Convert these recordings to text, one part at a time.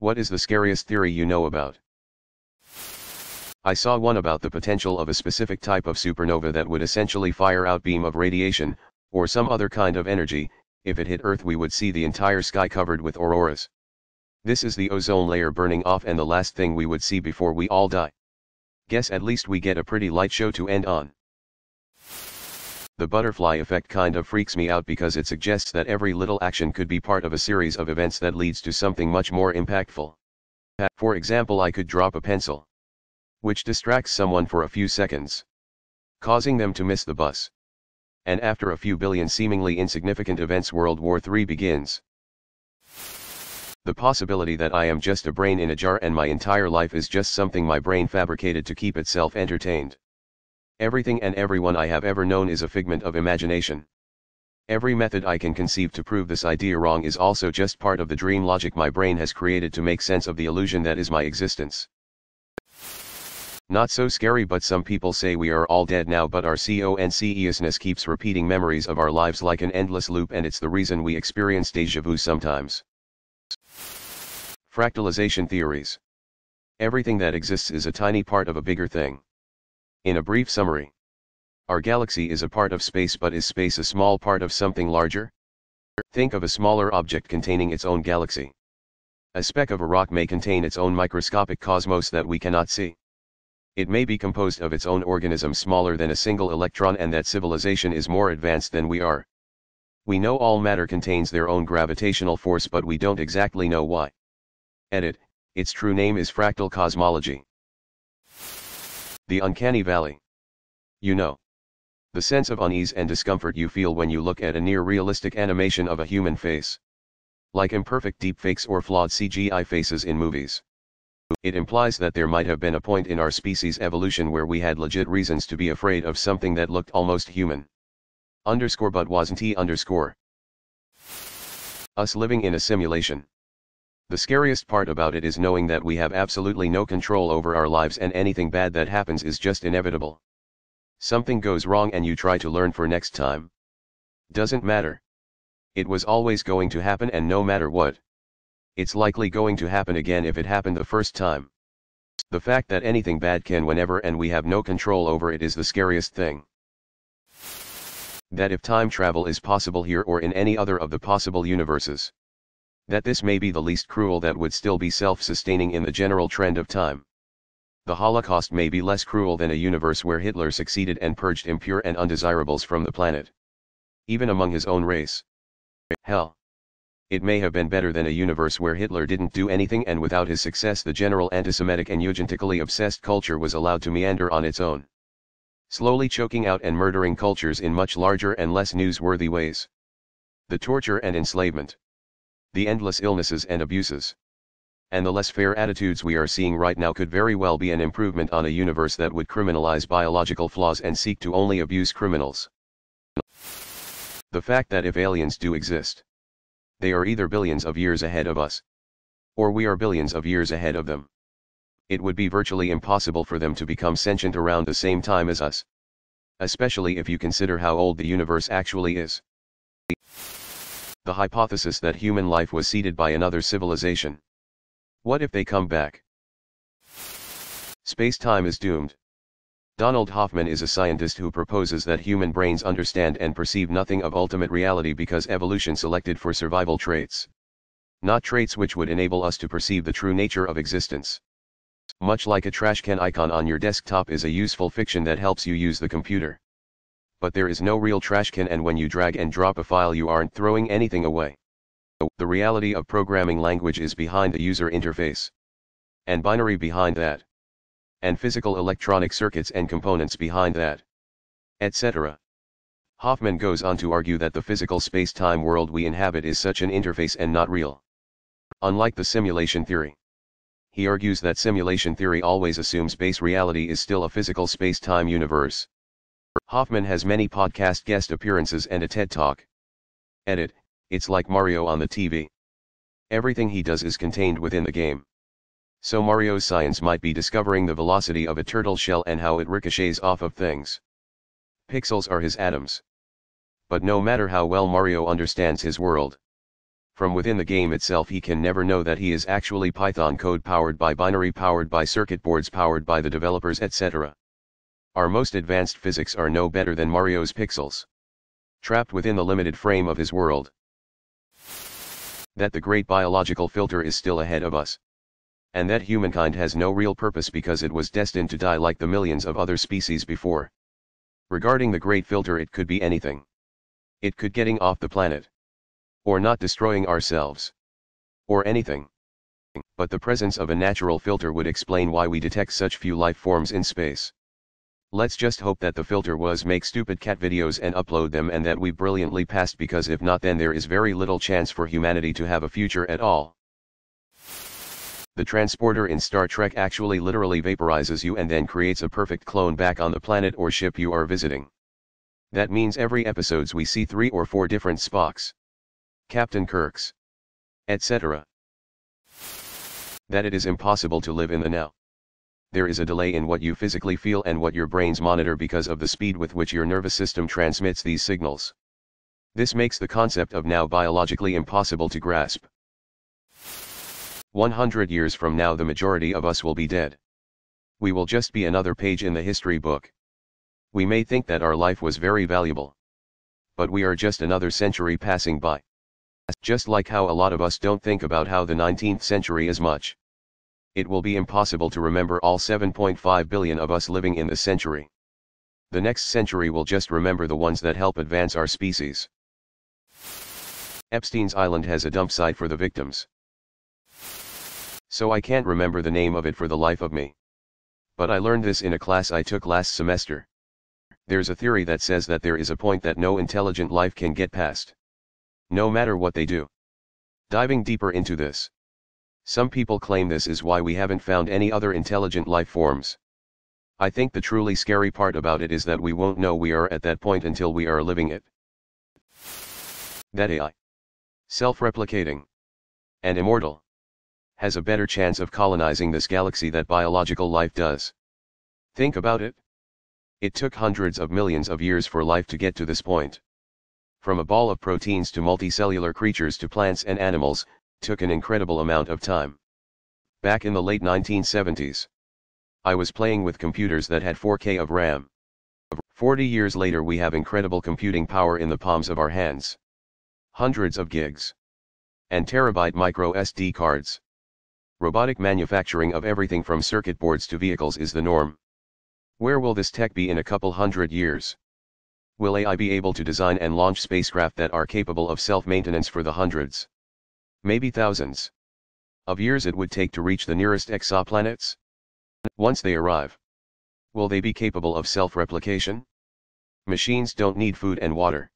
What is the scariest theory you know about? I saw one about the potential of a specific type of supernova that would essentially fire out beam of radiation, or some other kind of energy, if it hit Earth we would see the entire sky covered with auroras. This is the ozone layer burning off and the last thing we would see before we all die. Guess at least we get a pretty light show to end on. The butterfly effect kind of freaks me out because it suggests that every little action could be part of a series of events that leads to something much more impactful. For example I could drop a pencil. Which distracts someone for a few seconds. Causing them to miss the bus. And after a few billion seemingly insignificant events World War III begins. The possibility that I am just a brain in a jar and my entire life is just something my brain fabricated to keep itself entertained. Everything and everyone I have ever known is a figment of imagination. Every method I can conceive to prove this idea wrong is also just part of the dream logic my brain has created to make sense of the illusion that is my existence. Not so scary but some people say we are all dead now but our consciousness keeps repeating memories of our lives like an endless loop and it's the reason we experience deja vu sometimes. Fractalization theories. Everything that exists is a tiny part of a bigger thing. In a brief summary, our galaxy is a part of space but is space a small part of something larger? Think of a smaller object containing its own galaxy. A speck of a rock may contain its own microscopic cosmos that we cannot see. It may be composed of its own organism smaller than a single electron and that civilization is more advanced than we are. We know all matter contains their own gravitational force but we don't exactly know why. Edit, its true name is fractal cosmology. The Uncanny Valley. You know. The sense of unease and discomfort you feel when you look at a near realistic animation of a human face. Like imperfect deepfakes or flawed CGI faces in movies. It implies that there might have been a point in our species' evolution where we had legit reasons to be afraid of something that looked almost human. Underscore but wasn't he underscore. Us living in a simulation. The scariest part about it is knowing that we have absolutely no control over our lives and anything bad that happens is just inevitable. Something goes wrong and you try to learn for next time. Doesn't matter. It was always going to happen and no matter what. It's likely going to happen again if it happened the first time. The fact that anything bad can whenever and we have no control over it is the scariest thing. That if time travel is possible here or in any other of the possible universes that this may be the least cruel that would still be self-sustaining in the general trend of time. The Holocaust may be less cruel than a universe where Hitler succeeded and purged impure and undesirables from the planet. Even among his own race. Hell. It may have been better than a universe where Hitler didn't do anything and without his success the general anti-Semitic and eugenically obsessed culture was allowed to meander on its own. Slowly choking out and murdering cultures in much larger and less newsworthy ways. The torture and enslavement the endless illnesses and abuses. And the less fair attitudes we are seeing right now could very well be an improvement on a universe that would criminalize biological flaws and seek to only abuse criminals. The fact that if aliens do exist, they are either billions of years ahead of us, or we are billions of years ahead of them. It would be virtually impossible for them to become sentient around the same time as us. Especially if you consider how old the universe actually is the hypothesis that human life was seeded by another civilization. What if they come back? Space-time is doomed. Donald Hoffman is a scientist who proposes that human brains understand and perceive nothing of ultimate reality because evolution selected for survival traits. Not traits which would enable us to perceive the true nature of existence. Much like a trash can icon on your desktop is a useful fiction that helps you use the computer but there is no real trash can and when you drag and drop a file you aren't throwing anything away. The reality of programming language is behind the user interface. And binary behind that. And physical electronic circuits and components behind that. Etc. Hoffman goes on to argue that the physical space-time world we inhabit is such an interface and not real. Unlike the simulation theory. He argues that simulation theory always assumes base reality is still a physical space-time universe. Hoffman has many podcast guest appearances and a TED Talk. Edit, it's like Mario on the TV. Everything he does is contained within the game. So Mario's science might be discovering the velocity of a turtle shell and how it ricochets off of things. Pixels are his atoms. But no matter how well Mario understands his world, From within the game itself he can never know that he is actually Python code powered by binary powered by circuit boards powered by the developers etc. Our most advanced physics are no better than Mario's pixels. Trapped within the limited frame of his world. That the great biological filter is still ahead of us. And that humankind has no real purpose because it was destined to die like the millions of other species before. Regarding the great filter it could be anything. It could getting off the planet. Or not destroying ourselves. Or anything. But the presence of a natural filter would explain why we detect such few life forms in space. Let's just hope that the filter was make stupid cat videos and upload them and that we brilliantly passed because if not then there is very little chance for humanity to have a future at all. The transporter in Star Trek actually literally vaporizes you and then creates a perfect clone back on the planet or ship you are visiting. That means every episodes we see three or four different Spocks. Captain Kirks. Etc. That it is impossible to live in the now. There is a delay in what you physically feel and what your brains monitor because of the speed with which your nervous system transmits these signals. This makes the concept of now biologically impossible to grasp. 100 years from now the majority of us will be dead. We will just be another page in the history book. We may think that our life was very valuable. But we are just another century passing by. Just like how a lot of us don't think about how the 19th century is much. It will be impossible to remember all 7.5 billion of us living in this century. The next century will just remember the ones that help advance our species. Epstein's Island has a dump site for the victims. So I can't remember the name of it for the life of me. But I learned this in a class I took last semester. There's a theory that says that there is a point that no intelligent life can get past no matter what they do. Diving deeper into this. Some people claim this is why we haven't found any other intelligent life forms. I think the truly scary part about it is that we won't know we are at that point until we are living it. That AI, self-replicating, and immortal, has a better chance of colonizing this galaxy that biological life does. Think about it. It took hundreds of millions of years for life to get to this point from a ball of proteins to multicellular creatures to plants and animals, took an incredible amount of time. Back in the late 1970s, I was playing with computers that had 4K of RAM. 40 years later we have incredible computing power in the palms of our hands. Hundreds of gigs. And terabyte micro SD cards. Robotic manufacturing of everything from circuit boards to vehicles is the norm. Where will this tech be in a couple hundred years? Will AI be able to design and launch spacecraft that are capable of self-maintenance for the hundreds, maybe thousands, of years it would take to reach the nearest exoplanets? Once they arrive, will they be capable of self-replication? Machines don't need food and water.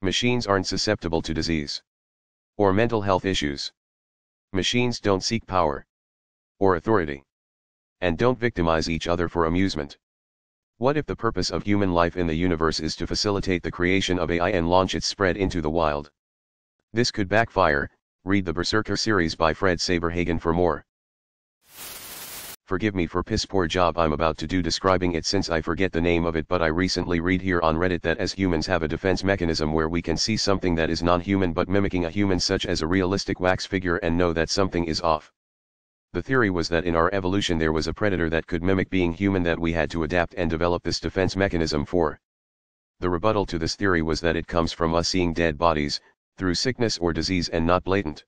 Machines aren't susceptible to disease or mental health issues. Machines don't seek power or authority and don't victimize each other for amusement. What if the purpose of human life in the universe is to facilitate the creation of AI and launch its spread into the wild? This could backfire, read the Berserker series by Fred Saberhagen for more. Forgive me for piss poor job I'm about to do describing it since I forget the name of it but I recently read here on Reddit that as humans have a defense mechanism where we can see something that is non-human but mimicking a human such as a realistic wax figure and know that something is off. The theory was that in our evolution there was a predator that could mimic being human that we had to adapt and develop this defense mechanism for. The rebuttal to this theory was that it comes from us seeing dead bodies, through sickness or disease and not blatant.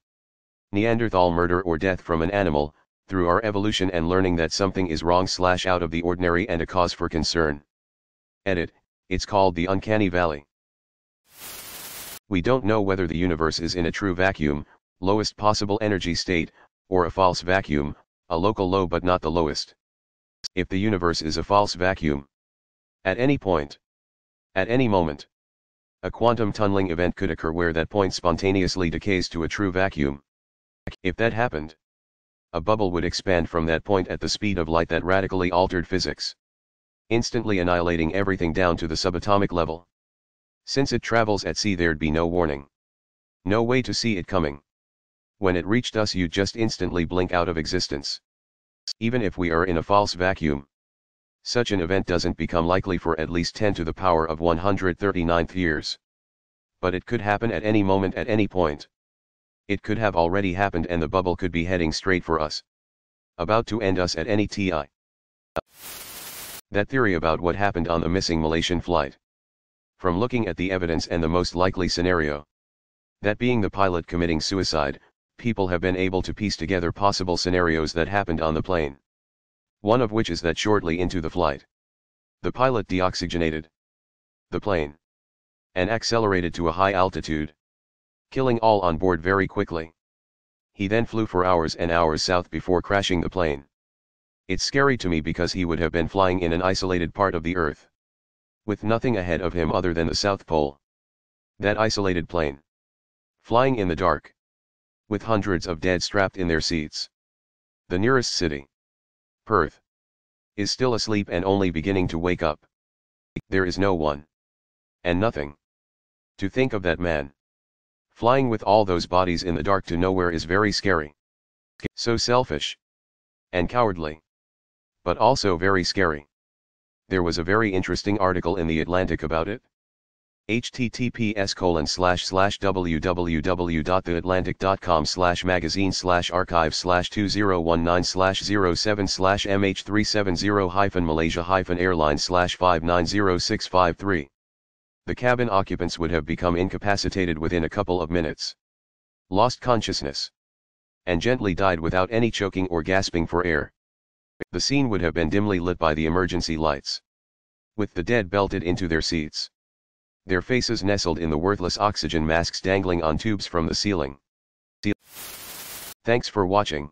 Neanderthal murder or death from an animal, through our evolution and learning that something is wrong slash out of the ordinary and a cause for concern. Edit, it's called the uncanny valley. We don't know whether the universe is in a true vacuum, lowest possible energy state, or a false vacuum, a local low but not the lowest. If the universe is a false vacuum, at any point, at any moment, a quantum tunneling event could occur where that point spontaneously decays to a true vacuum. If that happened, a bubble would expand from that point at the speed of light that radically altered physics, instantly annihilating everything down to the subatomic level. Since it travels at sea there'd be no warning. No way to see it coming when it reached us you'd just instantly blink out of existence. Even if we are in a false vacuum. Such an event doesn't become likely for at least 10 to the power of 139th years. But it could happen at any moment at any point. It could have already happened and the bubble could be heading straight for us. About to end us at any TI. That theory about what happened on the missing Malaysian flight. From looking at the evidence and the most likely scenario. That being the pilot committing suicide, people have been able to piece together possible scenarios that happened on the plane. One of which is that shortly into the flight. The pilot deoxygenated the plane and accelerated to a high altitude, killing all on board very quickly. He then flew for hours and hours south before crashing the plane. It's scary to me because he would have been flying in an isolated part of the Earth. With nothing ahead of him other than the South Pole. That isolated plane. Flying in the dark. With hundreds of dead strapped in their seats. The nearest city. Perth. Is still asleep and only beginning to wake up. There is no one. And nothing. To think of that man. Flying with all those bodies in the dark to nowhere is very scary. So selfish. And cowardly but also very scary. There was a very interesting article in The Atlantic about it. Https colon slash slash www.theatlantic.com slash magazine slash archive slash 2019 slash 07 slash mh370 hyphen malaysia hyphen airline slash 590653. The cabin occupants would have become incapacitated within a couple of minutes. Lost consciousness. And gently died without any choking or gasping for air. The scene would have been dimly lit by the emergency lights. With the dead belted into their seats. Their faces nestled in the worthless oxygen masks dangling on tubes from the ceiling. Thanks for watching.